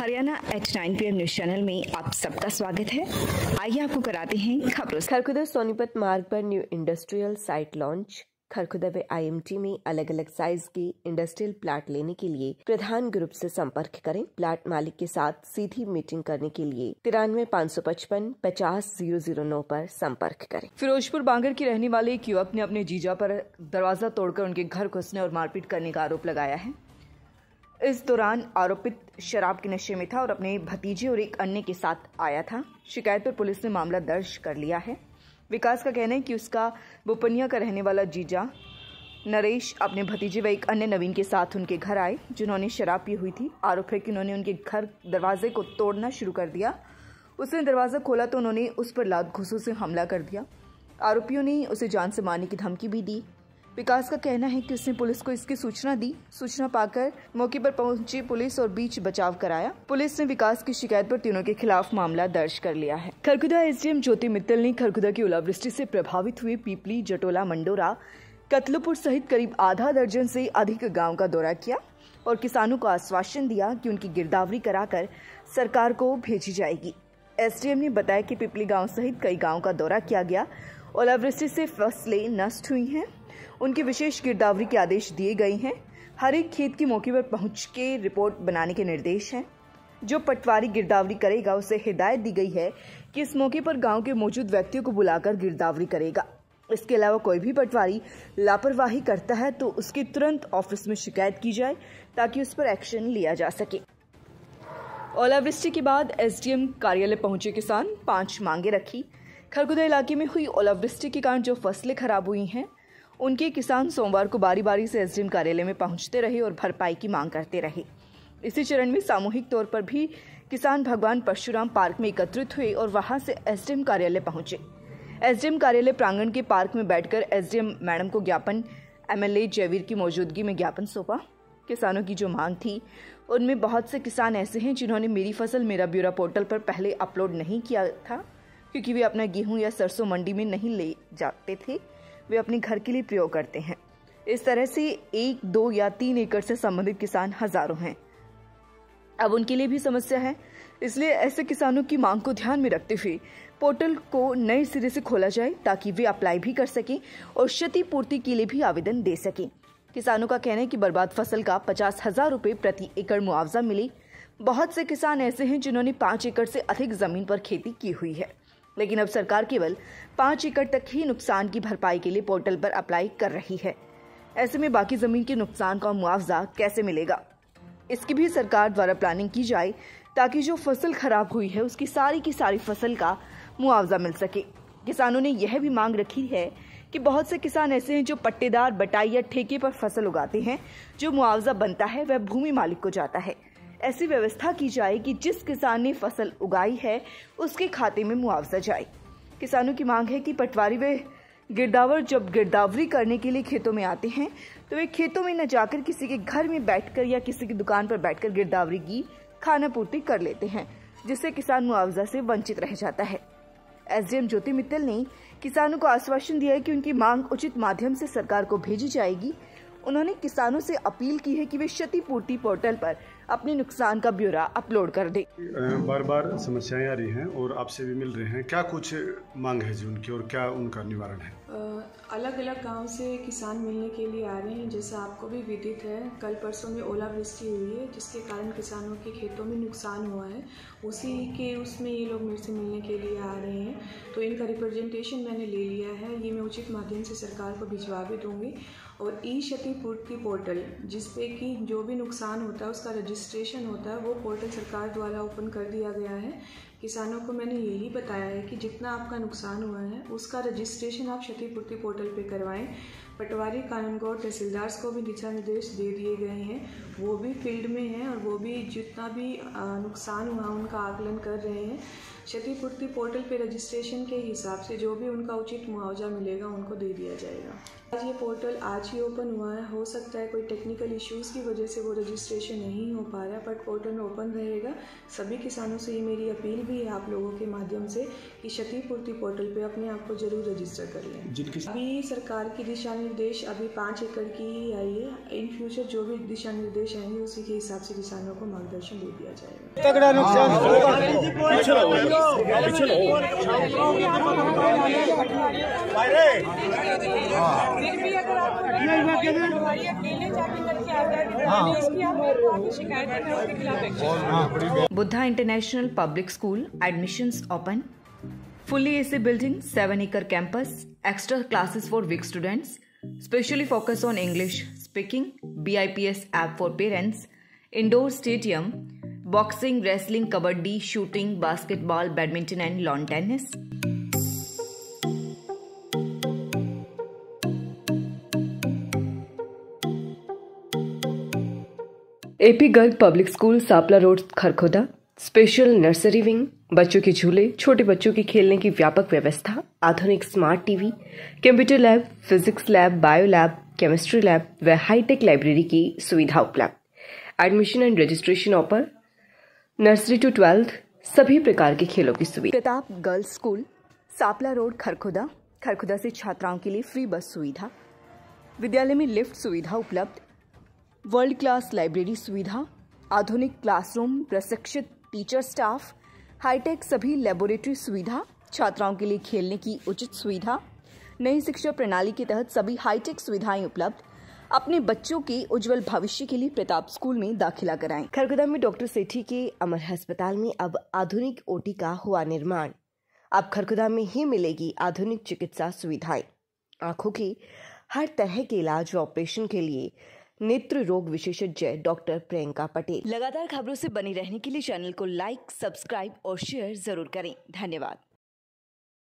Haryana H nine P news channel में आप सबका स्वागत है। आइए आपको कराते हैं खबरों खरखुदा सोनीपत मार्ग पर new industrial site launch Kharkhoda व आईएमटी में अलग अलग साइज़ के इंडस्ट्रियल प्लाट लेने के लिए प्रधान ग्रुप से संपर्क करें। प्लाट मालिक के साथ सीधी मीटिंग करने के लिए तिरानवे पाँच सौ पचपन पचास ज़ीरो ज़ीरो नौ आरोप संपर्क करें। फिरोजपुर बांगर की रहने वाले एक युवक ने अपने जीजा पर दरवाज़ा तोड़कर उनके घर घुसने और मारपीट करने का आरोप लगाया है। इस दौरान आरोपित शराब के नशे में था और अपने भतीजे और एक अन्य के साथ आया था। शिकायत पर पुलिस ने मामला दर्ज कर लिया है। विकास का कहना है कि उसका बोपनिया का रहने वाला जीजा नरेश अपने भतीजे व एक अन्य नवीन के साथ उनके घर आए, जिन्होंने शराब पी हुई थी। आरोप है कि उन्होंने उनके घर दरवाजे को तोड़ना शुरू कर दिया। उसने दरवाज़ा खोला तो उन्होंने उस पर लात घुसों से हमला कर दिया। आरोपियों ने उसे जान से मारने की धमकी भी दी। विकास का कहना है कि उसने पुलिस को इसकी सूचना दी। सूचना पाकर मौके पर पहुँची पुलिस और बीच बचाव कराया। पुलिस ने विकास की शिकायत पर तीनों के खिलाफ मामला दर्ज कर लिया है। खरखुदा एसडीएम ज्योति मित्तल ने खरखुदा की ओलावृष्टि से प्रभावित हुए पीपली, जटोला, मंडोरा, कतलुपुर सहित करीब आधा दर्जन से अधिक गाँव का दौरा किया और किसानों को आश्वासन दिया कि उनकी गिरदावरी कराकर सरकार को भेजी जाएगी। एसडीएम ने बताया कि पिपली गाँव सहित कई गाँव का दौरा किया गया। ओलावृष्टि से फ़सलें नष्ट हुई हैं। उनकी विशेष गिरदावरी के आदेश दिए गए हैं। हर एक खेत के मौके पर पहुँच के रिपोर्ट बनाने के निर्देश हैं। जो पटवारी गिरदावरी करेगा, उसे हिदायत दी गई है कि इस मौके पर गाँव के मौजूद व्यक्तियों को बुलाकर गिरदावरी करेगा। इसके अलावा कोई भी पटवारी लापरवाही करता है तो उसकी तुरंत ऑफ़िस में शिकायत की जाए, ताकि उस पर एक्शन लिया जा सके। ओलावृष्टि के बाद एसडीएम कार्यालय पहुँचे किसान, पाँच मांगे रखी। खरगुदा इलाके में हुई ओलावृष्टि के कारण जो फ़सलें खराब हुई हैं उनके किसान सोमवार को बारी बारी से एसडीएम कार्यालय में पहुँचते रहे और भरपाई की मांग करते रहे। इसी चरण में सामूहिक तौर पर भी किसान भगवान परशुराम पार्क में एकत्रित हुए और वहाँ से एसडीएम कार्यालय पहुँचे। एसडीएम कार्यालय प्रांगण के पार्क में बैठकर एसडीएम मैडम को ज्ञापन, एमएलए जयवीर की मौजूदगी में ज्ञापन सौंपा। किसानों की जो मांग थी, उनमें बहुत से किसान ऐसे हैं जिन्होंने मेरी फ़सल, मेरा ब्यूरा पोर्टल पर पहले अपलोड नहीं किया था, क्योंकि वे अपना गेहूँ या सरसों मंडी में नहीं ले जाते थे। वे अपने घर के लिए प्रयोग करते हैं। इस तरह से एक, दो या तीन एकड़ से संबंधित किसान हज़ारों हैं। अब उनके लिए भी समस्या है। इसलिए ऐसे किसानों की मांग को ध्यान में रखते हुए पोर्टल को नए सिरे से खोला जाए ताकि वे अप्लाई भी कर सकें और क्षतिपूर्ति के लिए भी आवेदन दे सकें। किसानों का कहना है कि बर्बाद फ़सल का पचास हज़ार रूपए प्रति एकड़ मुआवजा मिले। बहुत से किसान ऐसे हैं जिन्होंने पाँच एकड़ से अधिक ज़मीन पर खेती की हुई है। लेकिन अब सरकार केवल पाँच एकड़ तक ही नुकसान की भरपाई के लिए पोर्टल पर अप्लाई कर रही है। ऐसे में बाकी ज़मीन के नुकसान का मुआवजा कैसे मिलेगा? इसकी भी सरकार द्वारा प्लानिंग की जाए ताकि जो फ़सल खराब हुई है, उसकी सारी की सारी फ़सल का मुआवजा मिल सके। किसानों ने यह भी मांग रखी है कि बहुत से किसान ऐसे हैं जो पट्टेदार, बटाई या ठेके पर फ़सल उगाते हैं। जो मुआवजा बनता है, वह भूमि मालिक को जाता है। ऐसी व्यवस्था की जाए कि जिस किसान ने फ़सल उगाई है, उसके खाते में मुआवजा जाए। किसानों की मांग है कि पटवारी वे गिरदावर जब गिरदावरी करने के लिए खेतों में आते हैं तो वे खेतों में न जाकर किसी के घर में बैठकर या किसी की दुकान पर बैठकर गिरदावरी की खाना पूर्ति कर लेते हैं, जिससे किसान मुआवजा से वंचित रह जाता है। एसडीएम ज्योति मित्तल ने किसानों को आश्वासन दिया है कि उनकी मांग उचित माध्यम से सरकार को भेजी जाएगी। उन्होंने किसानों से अपील की है कि वे क्षतिपूर्ति पोर्टल पर अपने नुकसान का ब्यौरा अपलोड कर दे। बार बार समस्याएँ आ रही हैं और आपसे भी मिल रहे हैं। क्या कुछ मांग है जी उनकी और क्या उनका निवारण है? अलग अलग गाँव से किसान मिलने के लिए आ रहे हैं। जैसा आपको भी विदित है कल परसों में ओलावृष्टि हुई है जिसके कारण किसानों के खेतों में नुकसान हुआ है। उसी के उसमें ये लोग मेरे से मिलने के लिए आ रहे हैं। तो इनका रिप्रेजेंटेशन मैंने ले लिया है। ये मैं उचित माध्यम से सरकार को भिजवा भी दूँगी। और ई क्षतिपूर्ति पोर्टल जिसपे कि जो भी नुकसान होता है उसका रजिस्ट्रेशन होता है, वो पोर्टल सरकार द्वारा ओपन कर दिया गया है। किसानों को मैंने यही बताया है कि जितना आपका नुकसान हुआ है, उसका रजिस्ट्रेशन आप क्षतिपूर्ति पोर्टल पे करवाएँ। पटवारी कानूनगौर तहसीलदार्स को भी दिशा निर्देश दे दिए गए हैं। वो भी फ़ील्ड में हैं और वो भी जितना भी नुकसान हुआ उनका आकलन कर रहे हैं। क्षतिपूर्ति पोर्टल पे रजिस्ट्रेशन के हिसाब से जो भी उनका उचित मुआवजा मिलेगा उनको दे दिया जाएगा। आज ये पोर्टल आज ही ओपन हुआ है। हो सकता है कोई टेक्निकल इश्यूज़ की वजह से वो रजिस्ट्रेशन नहीं हो पा रहा है बट पोर्टल ओपन रहेगा। सभी किसानों से ये मेरी अपील भी है आप लोगों के माध्यम से कि क्षतिपूर्ति पोर्टल पे अपने आप को ज़रूर रजिस्टर कर लें। अभी सरकार की दिशा निर्देश अभी पाँच एकड़ की ही आई है इन फ्यूचर जो भी दिशा निर्देश आएँगे उसी के हिसाब से किसानों को मार्गदर्शन दे दिया जाएगा। तगड़ा नुकसान। Buddha International Public School admissions open. Fully AC building, 7 acre campus, extra classes for weak students, specially focus on English speaking, BIPS app for parents, indoor stadium, boxing, wrestling, kabaddi, shooting, basketball, badminton, and lawn tennis. AP Girl Public School, Sapla Road, Kharkhoda. Special nursery wing, बच्चों के झूले, छोटे बच्चों के खेलने की व्यापक व्यवस्था, आधुनिक smart TV, computer lab, physics lab, bio lab, chemistry lab व हाईटेक लाइब्रेरी की सुविधा उपलब्ध। Admission and registration offer, nursery to twelfth, सभी प्रकार के खेलों की सुविधा। Pratap girls school, Sapla road, Kharkhoda. Kharkhoda से छात्राओं के लिए फ्री बस सुविधा। विद्यालय में लिफ्ट सुविधा उपलब्ध। वर्ल्ड क्लास लाइब्रेरी सुविधा। आधुनिक क्लासरूम, प्रशिक्षित टीचर स्टाफ, हाईटेक सभी लेबोरेटरी सुविधा, छात्राओं के लिए खेलने की उचित सुविधा, नई शिक्षा प्रणाली के तहत सभी हाईटेक सुविधाएँ उपलब्ध, अपने बच्चों के उज्जवल भविष्य के लिए प्रताप स्कूल में दाखिला कराएँ। खरगोदा में डॉक्टर सेठी के अमर अस्पताल में अब आधुनिक ओटी का हुआ निर्माण। अब खरगोदा में ही मिलेगी आधुनिक चिकित्सा सुविधाएँ। आँखों के हर तरह के इलाज व ऑपरेशन के लिए नेत्र रोग विशेषज्ञ डॉक्टर प्रियंका पटेल। लगातार खबरों से बने रहने के लिए चैनल को लाइक, सब्सक्राइब और शेयर ज़रूर करें। धन्यवाद।